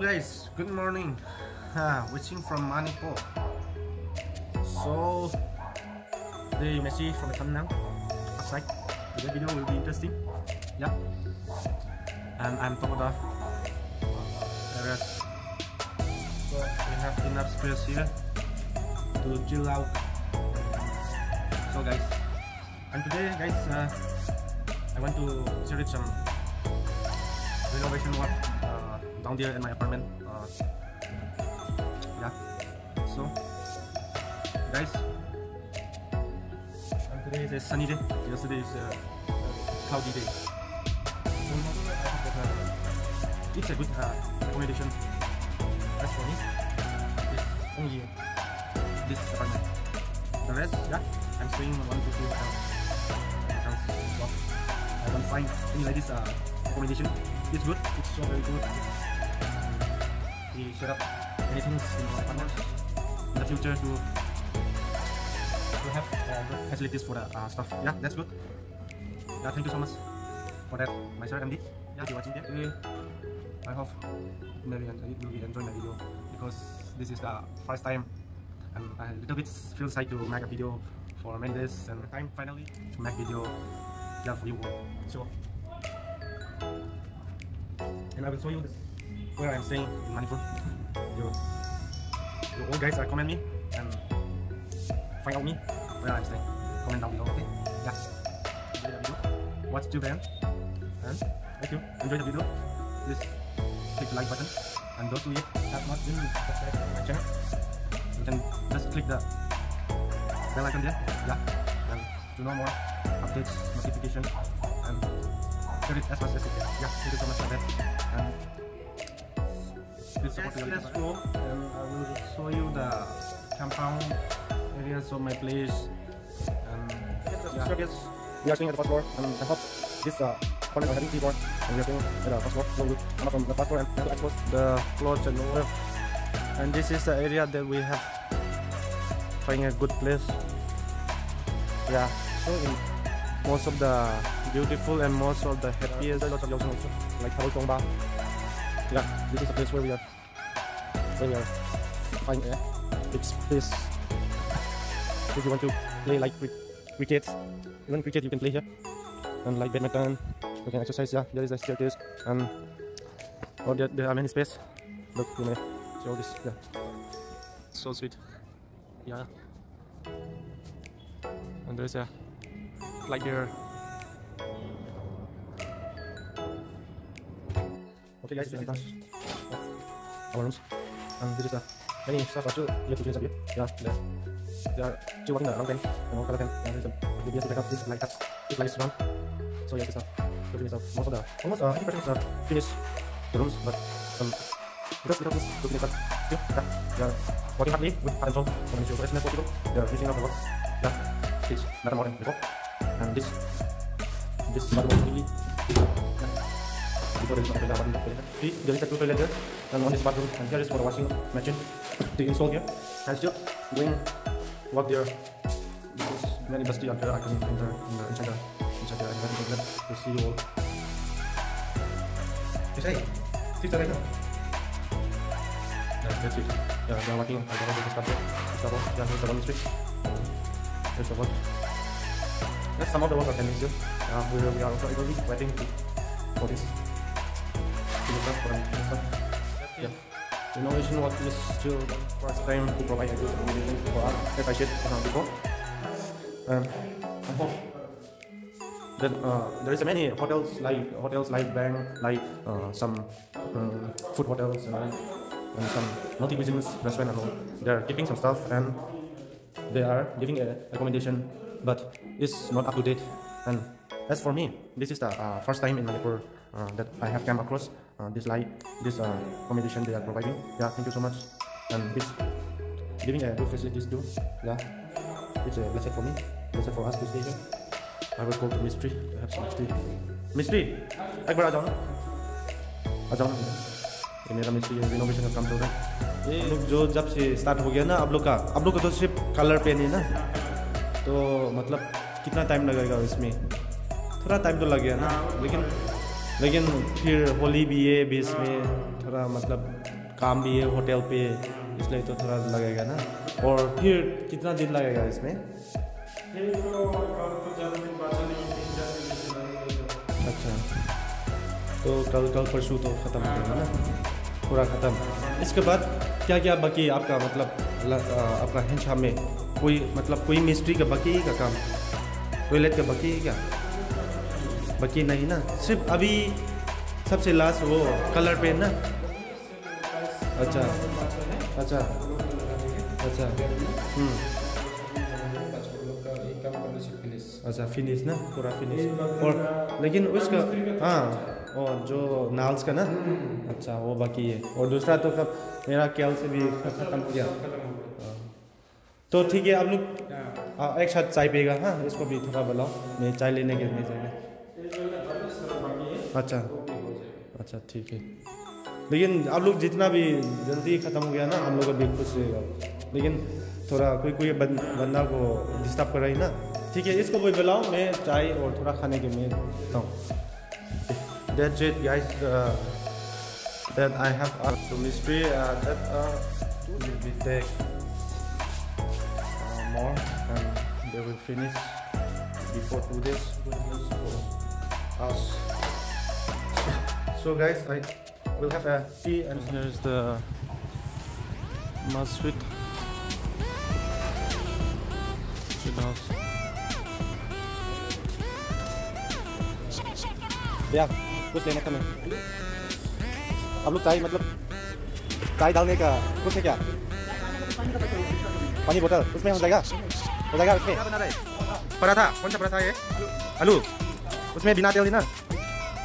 guys, good morning. Uh, watching from Manipur. So may see from the thumbnail outside. Today's video will be interesting. Yeah. And I'm top of the. So we have enough space here to chill out. So guys, and today guys, uh, I want to share some renovation work uh, down there in my apartment. Uh, yeah. So, guys, today is a sunny day. Yesterday is a cloudy day. It's a good uh, accommodation. As for me, it's only this apartment. The rest, yeah, I'm staying one to two hotels. I don't find any like this uh, accommodation it's good. It's so very good. We set up anything in our apartment in the future to to have uh, good facilities for the uh, stuff. Yeah, that's good. Yeah, thank you so much for that, my sir MD. Yeah, you're watching today, I hope maybe you will be enjoying the video because this is the first time and a little bit feels like to make a video for many days and time finally to make video yeah for you all. So and I will show you this, where I'm staying in Manipur. You, you all guys are comment me and find out me where I'm staying. Comment down below, okay? Yeah. Enjoy the video. Watch till the. And if you enjoy the video, please click the like button. And those who have not been subscribed to my channel, you can just click the bell icon there. Yeah. And to know more updates, notification, and share it as much as you can. Yeah. Thank you so much for that. And support Yes, let's go and I will show you the compound areas of my place. And Yeah. Yes, we are staying at the first floor and I hope this uh, corner are having keyboard. And we are staying at the first floor. So we come from the first floor and have to expose the clothes and all and this is the area that we have find a good place. Yeah. So in most of the beautiful and most of the happiest There's lots of ocean also, like Parol Yeah, this is the place where we are where we are finding a big space. If you want to play like cri- cricket, even cricket you can play here. And like badminton, you can exercise. Yeah, there is a staircase and oh, there, there are many space. Look, you may see all this. Yeah, so sweet. Yeah, and there's a like there. Oke guys, sudah atas. Awal lulus. Anjir sudah. Ini sudah baju ya tujuan saja. Ya, sudah. Ya, coba enggak orang yang mau kalian yang itu. Jadi biasa this like that. It like one. So yeah, sudah. Tujuan sudah. Mau sudah. Almost uh, ini persen sudah finish. Ya, terus but um kita kita terus tujuan sudah. Ya, kita ya working hardly with hands on to make sure that possible. Yeah, using our work. Yeah, this not more than before. And this this is not really before there is toilet, button toilet. See, there is a two toilet there, and one is bathroom, and here is for the washing machine to install here. And still work there. Because many dusty out there, I can enter in the inside the inside the environment there to see all. You say, see the right now. Yeah, that's it. Yeah, they are working. If it's start there. Double. Yeah, here's the one street. Here's the work. That's some of the work I can use. Uh, we, we are also eagerly waiting for this. Look up for an stuff. Yeah. Innovation work is still first time to provide a good accommodation for us, as I uh, before. Um, I hope that uh, there is many hotels like hotels like Bang, like uh, some um, food hotels and, and some multi cuisines restaurant and all. They are keeping some stuff and they are giving a accommodation, but it's not up to date. And as for me, this is the uh, first time in Manipur uh, that I have come across uh, this light, this uh, accommodation they are providing. Yeah, thank you so much. And it's giving a good facilities too. Yeah, it's a blessing for me, blessing for us to stay here. I will go to mystery have some. Mystery, एक बार आ जाओ ना आ जाओ ना ये मेरा मिस्त्री renovation का काम चल रहा है ये लोग जो जब से स्टार्ट हो गया ना आप लोग का आप लोग का तो सिर्फ़ कलर पेन है ना तो मतलब कितना टाइम लगेगा इसमें थोड़ा टाइम तो लग गया ना लेकिन लेकिन फिर होली भी है, बीच में थोड़ा मतलब काम भी है होटल पे, इसलिए तो थोड़ा लगेगा ना। और फिर कितना दिन लगेगा इसमें? अच्छा तो कल कल परसों तो ख़त्म हो जाएगा ना। पूरा ख़त्म। इसके बाद क्या क्या बाकी आपका मतलब आपका हिंसा में? कोई मतलब कोई मिस्ट्री का बाकी का काम? टॉयलेट का बाकी क्या? बाकी नहीं ना सिर्फ़ अभी सबसे लास्ट वो कलर पेन ना। अच्छा अच्छा अच्छा हम्म। अच्छा फिनिश ना पूरा फिनिश और लेकिन उसका हाँ और जो नाल्स का ना अच्छा वो बाकी है। और दूसरा तो कब मेरा ख्याल से भी खत्म हो गया हाँ। तो ठीक है आप लोग हाँ, एक साथ चाय पिएगा हाँ इसको भी थोड़ा बुलाओ मैं चाय लेने के लिए जाएगा अच्छा अच्छा ठीक है लेकिन आप लोग जितना भी जल्दी ख़त्म हो गया ना हम लोग को भी खुश रहेगा लेकिन थोड़ा कोई कोई बंदा को डिस्टर्ब कर रही ना ठीक है इसको कोई बुलाओ मैं चाय और थोड़ा खाने के मैं देता हूँ it guys uh, that I have a uh, mystery uh, that uh, will be take uh, more and they will finish before two days for us. So guys, I will have a tea and here's the masjid. Masjid house. भैया कुछ लेने का मैं आप लोग चाय मतलब चाय डालने का कुछ है क्या? पानी बोतल उसमें हो जाएगा? हो जाएगा उसमें? पराठा कौन सा पराठा है? आलू। उसमें बिना तेल देना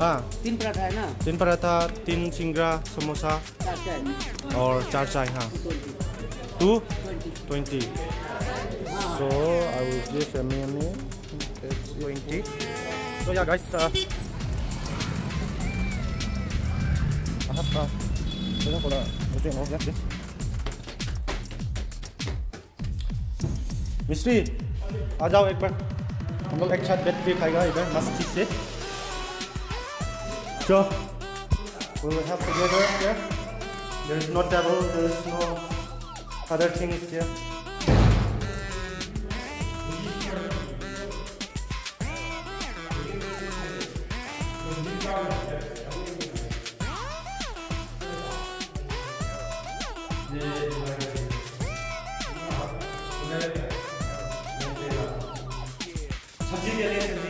हाँ। तीन पराठा है ना? तीन पराठा तीन सिंगरा समोसा। और चार चाय हाँ। Two twenty so I will give family में ट्वेंटी सो या गाइस आपका थोड़ा थोड़ा मुझे हो गया मिस्त्री आ जाओ एक बार। हम लोग एक साथ बैठ के खाएगा इधर मस्ती से। Sure. We will help together Yeah. There is no table, there is no other things here. Gracias.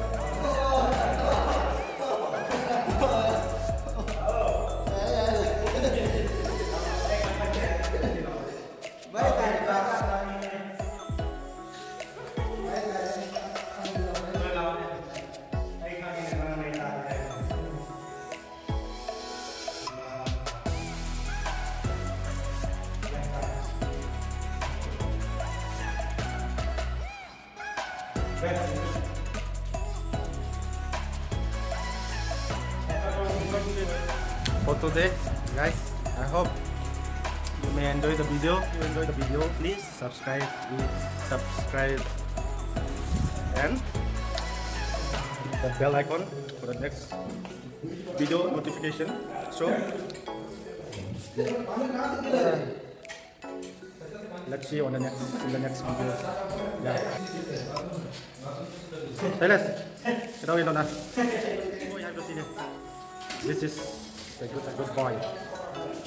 for today guys i hope you may enjoy the video If you enjoy the video please subscribe please subscribe and the bell icon for the next video notification so let's see on the next in the next video. Yeah. Silas, to see this. This is a good, a good.